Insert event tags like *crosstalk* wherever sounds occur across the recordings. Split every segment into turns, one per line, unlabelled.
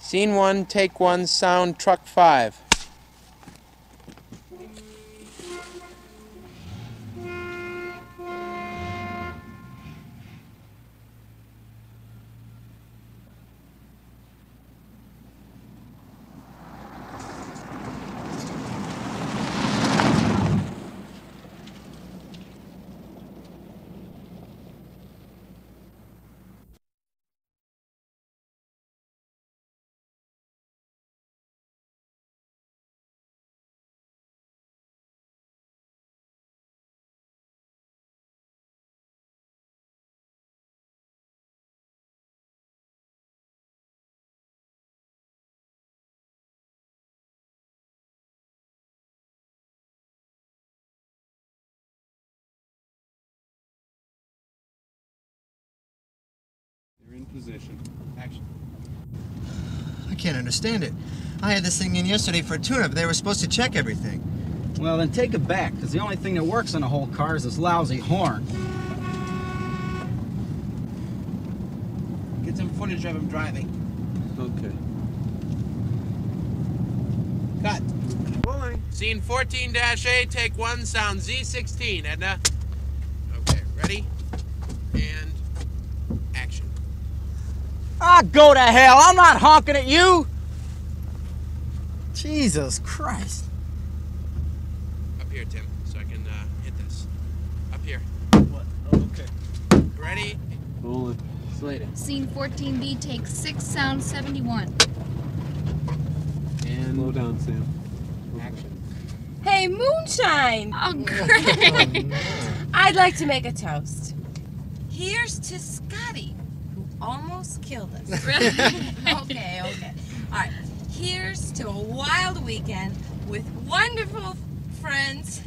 Scene one, take one, sound truck five.
You're in position. Action.
I can't understand it. I had this thing in yesterday for a tune-up. They were supposed to check everything.
Well, then take it back, because the only thing that works on a whole car is this lousy horn.
Get some footage of him driving.
Okay.
Cut.
Rolling.
Scene 14 A, take one, sound Z16. Edna. Okay, ready? And action.
Ah, go to hell! I'm not honking at you! Jesus Christ.
Up here, Tim, so I can uh, hit this. Up here.
What? Okay.
Ready?
Rolling.
Slated.
Scene 14B, take 6, sound 71.
And
Slow down, Sam.
action.
Hey, Moonshine!
Oh, *laughs* great.
I'd like to make a toast. Here's to Scotty, who almost killed us. *laughs* *laughs* okay, okay. All right. Here's to a wild weekend with wonderful friends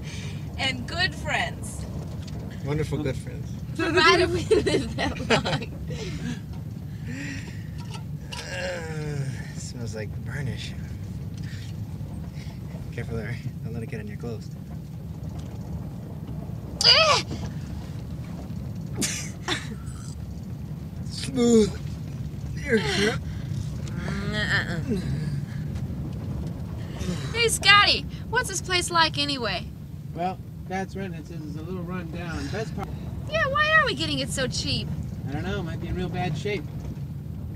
*laughs* and good friends.
Wonderful good friends.
Provided we live that long.
Uh, *sighs* smells like burnish. Careful there. Don't let it get on your clothes. Smooth. Here, here.
hey, Scotty, what's this place like anyway?
Well, that's right. It says it's a little run down. Best part,
Yeah, why are we getting it so cheap?
I don't know, might be in real bad shape.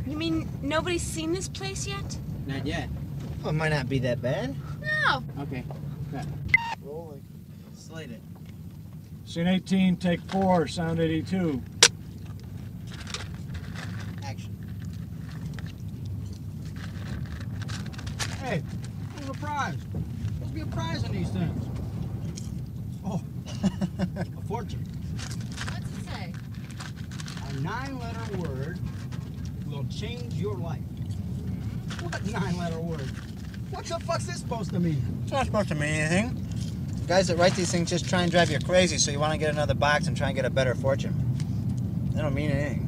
You mean nobody's seen this place yet?
Not yet.
Well, it might not be that bad.
No.
Okay.
Rolling. Slate it.
Scene 18, take four, sound 82.
Action.
Hey, there's a prize. Must be a prize in these things. Oh, a fortune.
What's it say?
A nine-letter word will change your life. What nine-letter word? What the fuck's this supposed to mean?
It's not supposed to mean anything. The Guys that write these things just try and drive you crazy so you want to get another box and try and get a better fortune. They don't mean anything.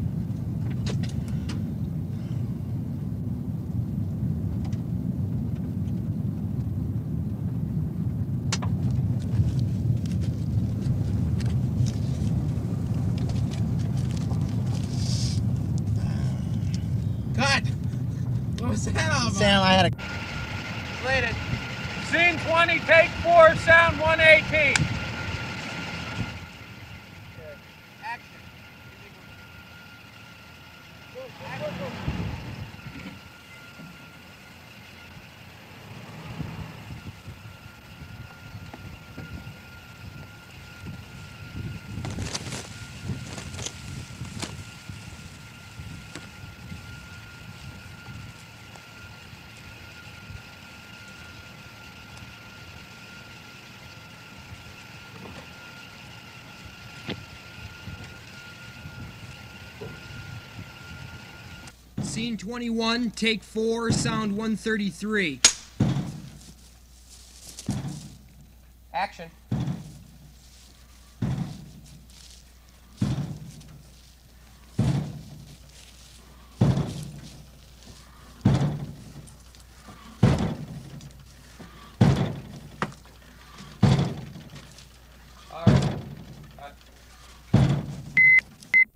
Cut! What was that all about?
Sam, I had a.
Scene 20, take four, sound 118.
Scene 21, take 4, sound 133.
Action.
Uh,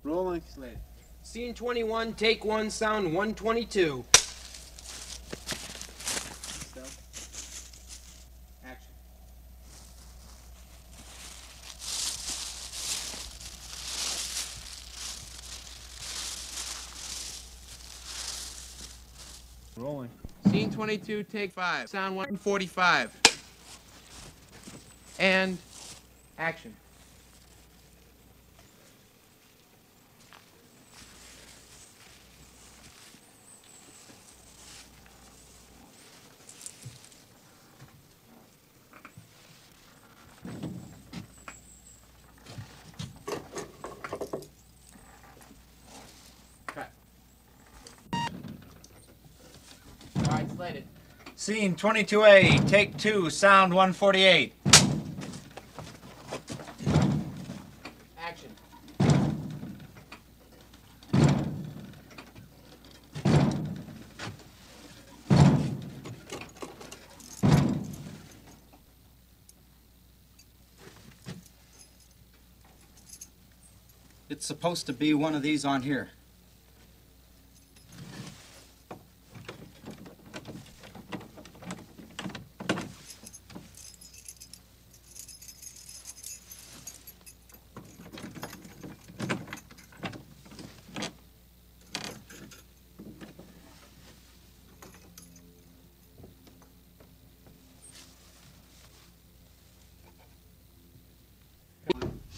Rolling.
Slated.
Scene 21, take 1, sound 122.
Rolling.
Scene 22, take 5. Sound 145. And action. Cut. All right, slated.
Scene 22A, take two, sound 148.
Action.
It's supposed to be one of these on here.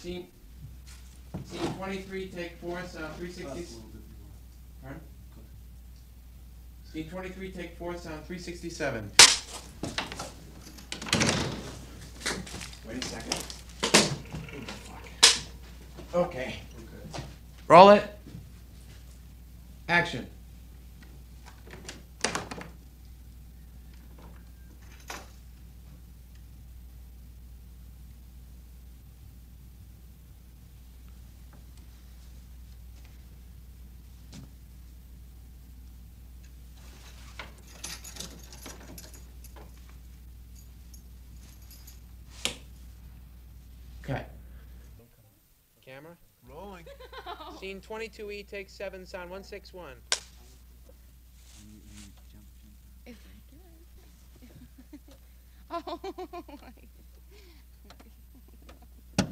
Scene, scene 23, take 4, sound 360. Pardon? Scene 23, take 4, sound 367. Wait a second. Okay. Roll it. Action. Cut. Camera.
Rolling.
Scene 22E, take 7, sound 161.
If I can. oh *laughs*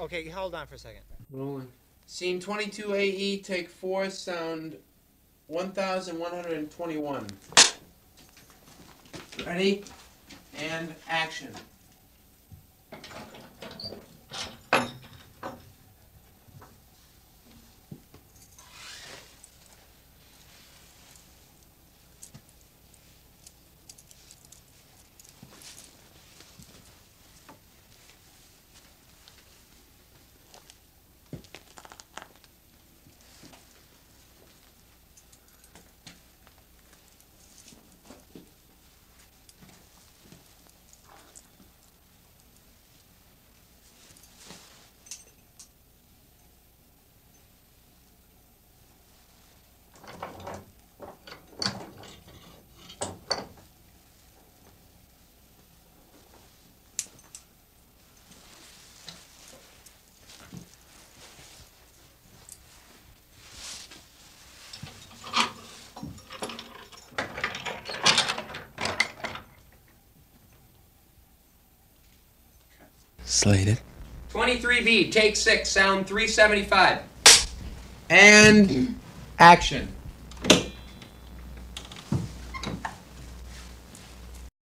Okay, hold on for a second.
Rolling. Scene 22AE, take 4, sound 1121. Ready? And action.
Slated.
23B, take 6, sound 375.
And action.